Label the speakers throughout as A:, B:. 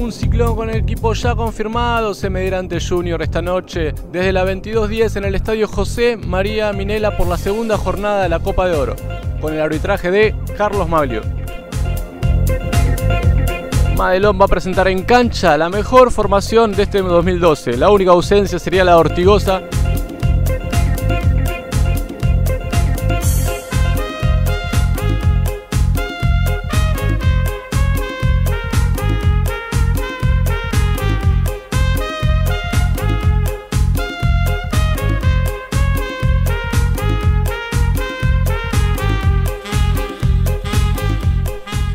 A: Un ciclón con el equipo ya confirmado se medirá ante Junior esta noche desde la 22.10 en el estadio José María Minela por la segunda jornada de la Copa de Oro, con el arbitraje de Carlos Maglio. Madelón va a presentar en cancha la mejor formación de este 2012. La única ausencia sería la Ortigosa,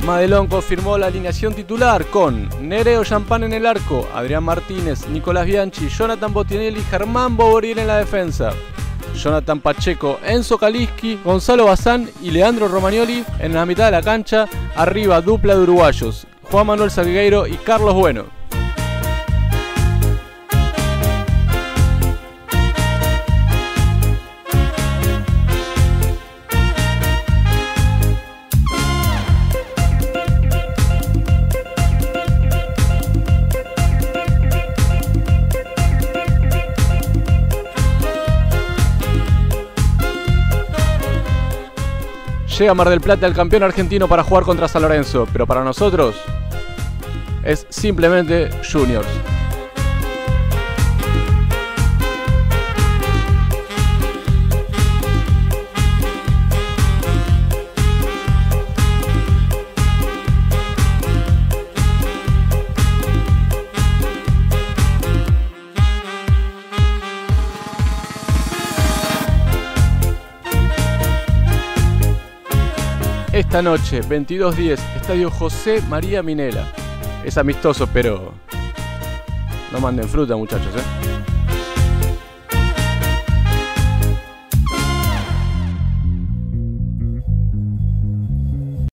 A: Madelón confirmó la alineación titular con Nereo Champán en el arco, Adrián Martínez, Nicolás Bianchi, Jonathan Botinelli, Germán Boboriel en la defensa. Jonathan Pacheco, Enzo Kaliski, Gonzalo Bazán y Leandro Romagnoli en la mitad de la cancha, arriba dupla de uruguayos, Juan Manuel Salgueiro y Carlos Bueno. Llega Mar del Plata el campeón argentino para jugar contra San Lorenzo, pero para nosotros es simplemente Juniors. Esta noche, 22.10, Estadio José María Minela. Es amistoso, pero no manden fruta, muchachos, ¿eh?